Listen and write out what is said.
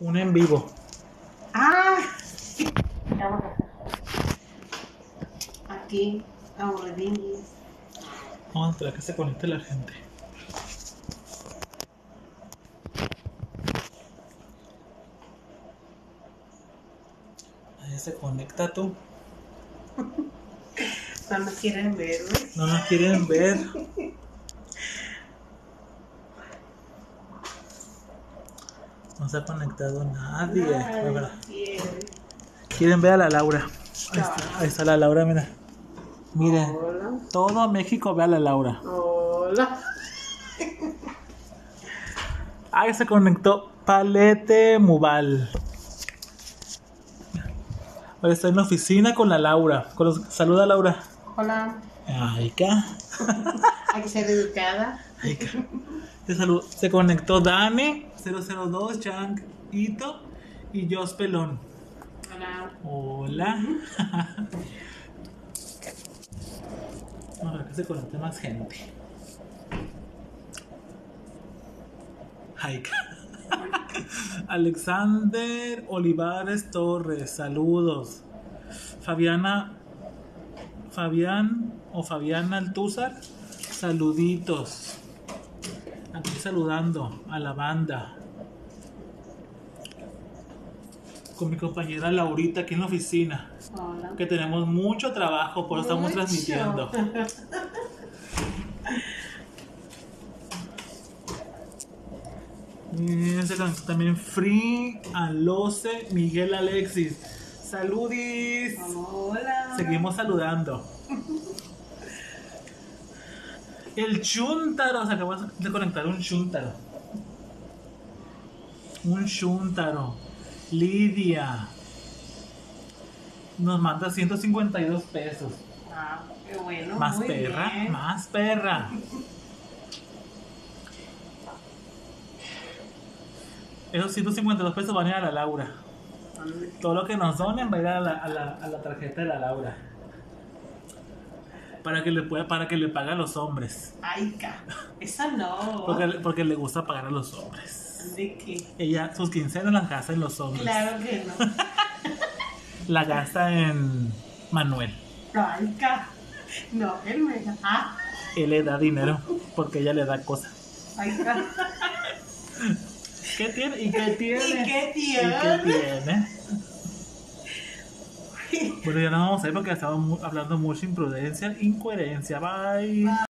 Un en vivo. ¡Ah! Vamos a hacer. Aquí, aburridinguis. Vamos a esperar que se conecte la gente. Ahí se conecta tú. No nos quieren ver, güey. No nos quieren ver. No se ha conectado nadie. Ay, A ver, quiere. Quieren ver a la Laura. Ahí está, ahí está la Laura, mira. Miren, Hola. todo México ve a la Laura. Hola. Ahí se conectó Palete Mubal. Ahora estoy en la oficina con la Laura. Con los- Saluda Laura. Hola. Ay, ca. Hay que ser educada. Ay, ca. Se, conectó Dani, 002, Chang Ito y Jos Pelón. Hola. Hola. Vamos a ver que se conecte más gente. Ca. Alexander Olivares Torres, saludos. Fabiana, Fabián o Fabiana Altúzar, saluditos. Aquí saludando a la banda. Con mi compañera Laurita aquí en la oficina. Hola. Que tenemos mucho trabajo, por eso estamos transmitiendo. También Free Alose Miguel Alexis. Saludis. Hola. Seguimos saludando. El Chuntaro, se acabó de conectar un Chuntaro. Un Chuntaro. Lidia. Nos manda 152 pesos. Ah, qué bueno. Más muy perra, bien. más perra. Esos 152 pesos van a ir a la Laura. Todo lo que nos donen va a ir a la, a la- a la tarjeta de la Laura. Para que le pueda, para que le pague a los hombres. Ay, ca. Esa no. Porque, porque le gusta pagar a los hombres. ¿De qué? Ella, sus quincenas las gasta en los hombres. Claro que no. La gasta en Manuel. Ay, ca. No, él me da. Ah, Él le da dinero porque ella le da cosas. ay, ca. ¿Qué tiene? ¿Y qué tiene? ¿Y qué ¿Y qué tiene? Bueno, ya nos vamos a ir porque estamos hablando mucha imprudencia, incoherencia. Bye.